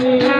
You.